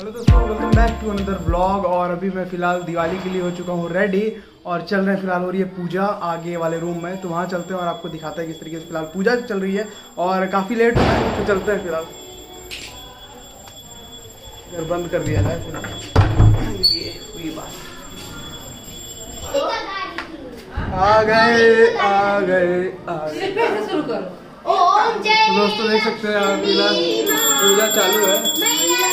Hello दोस्तों welcome back to another vlog और अभी मैं फ़िलहाल दिवाली के लिए हो चुका हूँ रेडी और चल रहे हैं फ़िलहाल हो रही है पूजा आगे वाले रूम में। तो वहाँ चलते हैं और आपको दिखाते हैं किस तरीके से फ़िलहाल पूजा चल रही है और काफ़ी लेट हो है तो चलते हैं फ़िलहाल। घर बंद कर दिया जाए फ़िलहाल। ये हुई बात। आ गए आ गए आ गए। शुरू करो। ओम तो दोस्तों देख सकते हैं आप फ़िलहाल पूजा चालू है।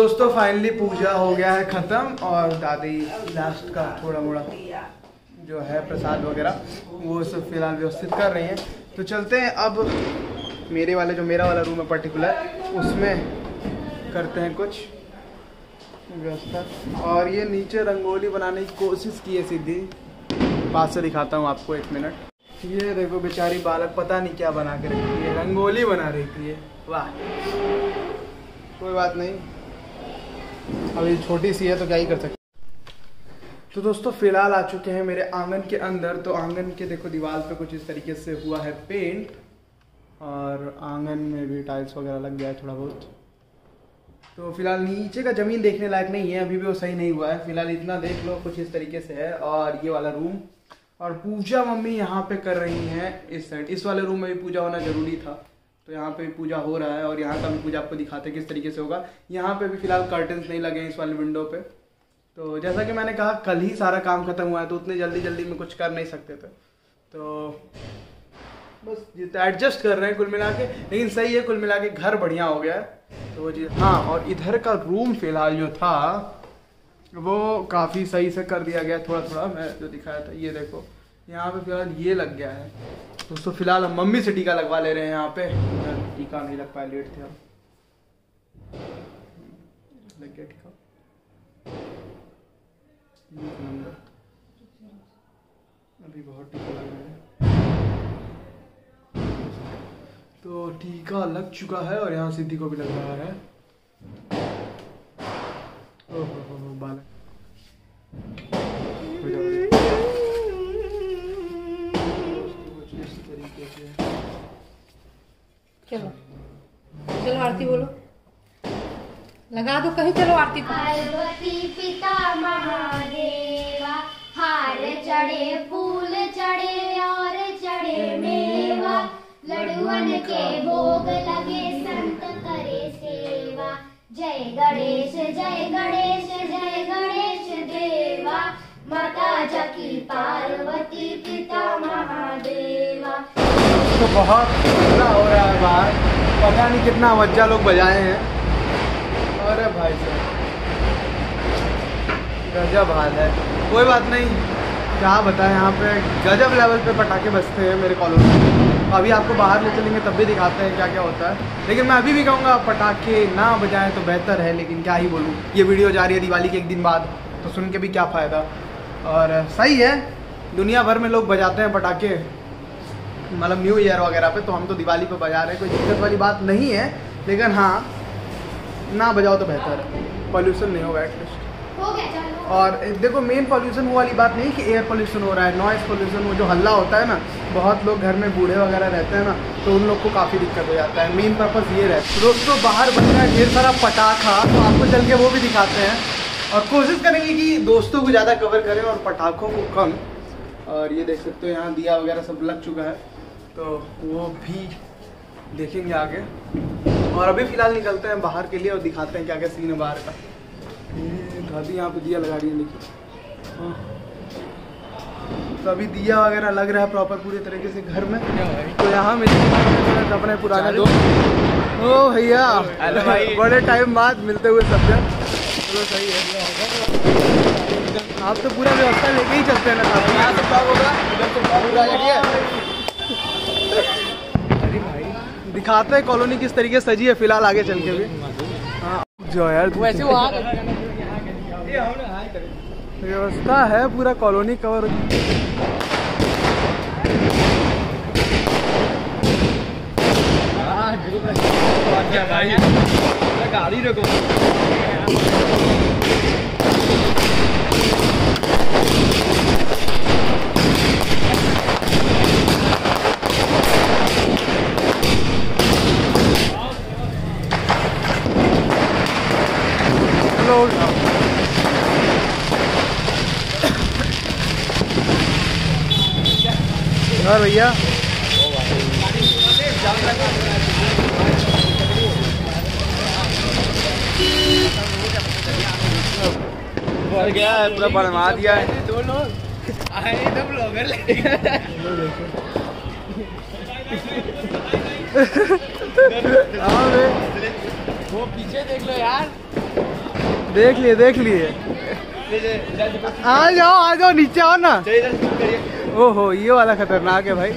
दोस्तों फाइनली पूजा हो गया है, खत्म। और दादी लास्ट का थोड़ा मोड़ा जो है प्रसाद वगैरह, वो सब फ़िलहाल व्यवस्थित कर रही हैं। तो चलते हैं अब मेरे वाले, जो मेरा वाला रूम है पर्टिकुलर उसमें करते हैं कुछ व्यवस्था। और ये नीचे रंगोली बनाने की कोशिश की है सीधी। पास से दिखाता हूँ आपको एक मिनट। ये देखो बेचारी बालक पता नहीं क्या बना के रखी है, रंगोली बना रही थी वाह। कोई बात नहीं। अभी छोटी सी है तो क्या ही कर सकते तो दोस्तों, फ़िलहाल आ चुके हैं मेरे आँगन के अंदर। तो आँगन के देखो, दीवार पे कुछ इस तरीके से हुआ है पेंट और आँगन में भी टाइल्स वगैरह लग गया है थोड़ा बहुत। तो फ़िलहाल नीचे का ज़मीन देखने लायक नहीं है, अभी भी वो सही नहीं हुआ है। फ़िलहाल इतना देख लो, कुछ इस तरीके से है। और ये वाला रूम और पूजा मम्मी यहाँ पे कर रही हैं इस साइड इस वाले रूम में भी पूजा होना ज़रूरी था। तो यहाँ पे भी पूजा हो रहा है और यहाँ का भी पूजा आपको दिखाते हैं किस तरीके से होगा। यहाँ पे भी फ़िलहाल कर्टन्स नहीं लगे हैं इस वाले विंडो पे। तो जैसा कि मैंने कहा, कल ही सारा काम खत्म हुआ है तो उतने जल्दी जल्दी में कुछ कर नहीं सकते थे। तो बस एडजस्ट कर रहे हैं कुल मिला के, लेकिन सही है, कुल मिला के घर बढ़िया हो गया है। तो चीज़ हाँ और इधर का रूम फ़िलहाल जो था, वो काफ़ी सही से कर दिया गया थोड़ा थोड़ा मैं जो दिखाया था, ये देखो। यहाँ पे फ़िलहाल ये लग गया है। दोस्तों, फ़िलहाल हम मम्मी से टीका लगवा ले रहे हैं यहाँ पे। टीका नहीं लग पाया, लेट थे हम। लग गया टीका। अभी बहुत टीका लग रहा है। तो टीका लग चुका है और यहाँ सिद्धि को भी लग रहा है। ओहो बालक कहीं चलो आरती पार्वती पिता महादेवा हार चढ़े फूल चढ़े और चढ़े मेवा। लडुअन के भोग लगे संत करे सेवा। जय गणेश जय गणेश जय गणेश देवा। माता जकी पार्वती पिता महादेवा। तो बहुत हो रहा है बाहर पता नहीं कितना वज्जा लोग बजाए हैं। गजब हाल है। कोई बात नहीं। क्या बताएँ, यहाँ पे गजब लेवल पे पटाखे बजते हैं मेरे कॉलोनी में। अभी आपको बाहर ले चलेंगे, तब भी दिखाते हैं क्या क्या होता है। लेकिन मैं अभी भी कहूँगा, पटाखे ना बजाएँ तो बेहतर है, लेकिन क्या ही बोलूँ। ये वीडियो जा रही है दिवाली के एक दिन बाद तो सुन के भी क्या फ़ायदा। और सही है, दुनिया भर में लोग बजाते हैं पटाखे। मतलब न्यू ईयर वगैरह पे तो हम तो दिवाली पे बजा रहे हैं, कोई दिक्कत वाली बात नहीं है। लेकिन हाँ ना बजाओ तो बेहतर। है पॉल्यूशन नहीं होगा एटलीस्ट हो और देखो मेन पॉल्यूशन वो वाली बात नहीं कि एयर पॉल्यूशन हो रहा है नॉइस पॉल्यूशन वो जो हल्ला होता है ना बहुत लोग घर में बूढ़े वगैरह रहते हैं ना तो उन लोग को काफ़ी दिक्कत हो जाता है। मेन पर्पज़ ये रहता है। दोस्तों बाहर बन रहा है ढेर सारा पटाखा तो आपको चल के वो भी दिखाते हैं। और कोशिश करेंगे कि दोस्तों को ज़्यादा कवर करें और पटाखों को कम। और ये देख सकते हो यहाँ दिया वगैरह सब लग चुका है। तो वो भी देखेंगे आगे। और अभी फ़िलहाल निकलते हैं बाहर के लिए और दिखाते हैं क्या क्या सीन है बाहर का। दादी यहाँ पे दिया लगा रही है देखिए। हाँ। तो अभी दिया वगैरह लग रहा है प्रॉपर पूरे तरीके से घर में। तो यहाँ मिलते अपने पुराने दोस्त। ओ भैया बड़े टाइम बाद मिलते हुए सब जन। चलो सही है। आप तो पूरा व्यवस्था लेके ही चलते हैं ना साथ में। यहाँ से होगा। इधर से होगा ठीक है। दिखाते हैं कॉलोनी किस तरीके से सजी है फ़िलहाल आगे चल के भी। हाँ जो यार वैसे वो व्यवस्था है पूरा कॉलोनी कवर गाड़ी रखो। और भैया। भर गया है पूरा बनवा दिया है। दोनों आए तो ब्लॉगर हाँ। वो पीछे देख लो यार। देख लिए देख लिए। आ जाओ आ जाओ नीचे आओ ना। ओहो ये वाला खतरनाक है भाई।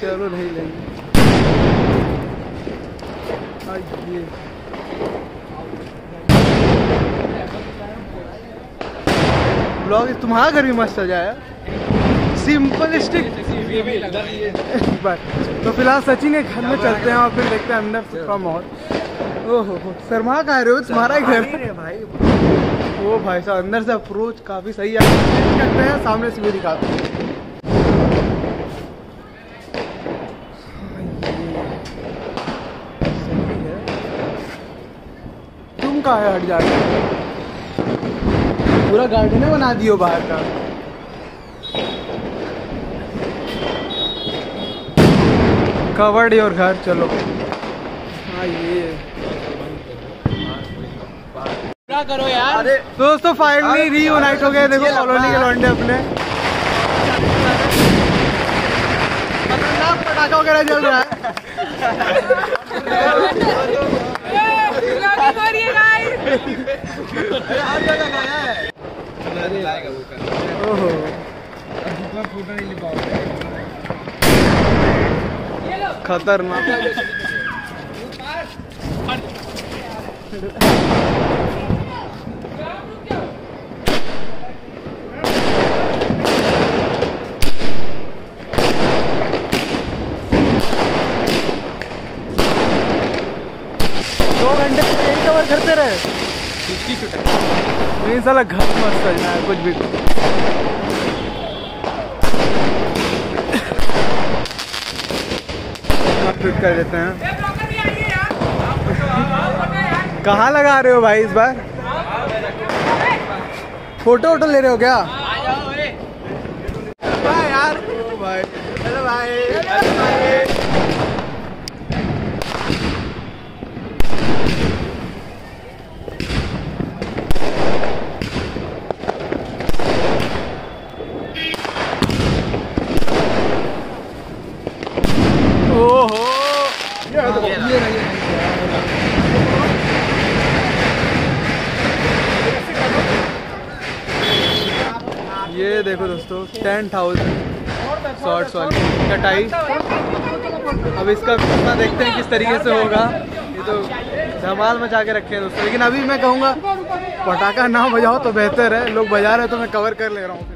चलो नहीं लेंगे। ये। ब्लॉग तुम्हारा घर भी मस्त सजाया सिंपलिस्टिक बार तो फ़िलहाल सचिन के घर में चलते हैं और फिर देखते हैं अंदर का माहौल ओहो शर्मा रहे हो तुम्हारा ही घर। है भाई ओ भाई साहब अंदर से अप्रोच काफ़ी सही है। करते हैं सामने से भी दिखाते हैं। तुम कहा है हट जाते पूरा गार्डन बना दियो बाहर का? कवर्ड योर घर चलो। हाँ ये। क्या करो यार? तो दोस्तों फाइनली रीयूनाइट हो गए। देखो कॉलोनी के लौंडे अपने। पटाखा वगैरह चल रहा है। ओहो। खतरनाक। दो घंटे से यही कवर करते रहे। नहीं साला घर मस्त सजना है कुछ भी। फिट कर देते हैं। कहाँ लगा रहे हो भाई इस बार? फ़ोटो वोटो ले रहे हो क्या? भाई यार। भाई। हेलो भाई हेलो भाई ओहो देखो दोस्तों टेन थाउज़ेंड शॉर्ट्स वाली कटाई अब इसका कितना देखते हैं, किस तरीके से होगा। ये तो धमाल मचा के रखे हैं दोस्तों। लेकिन अभी मैं कहूँगा, पटाखा ना बजाओ तो बेहतर है। लोग बजा रहे हैं तो मैं कवर कर ले रहा हूँ।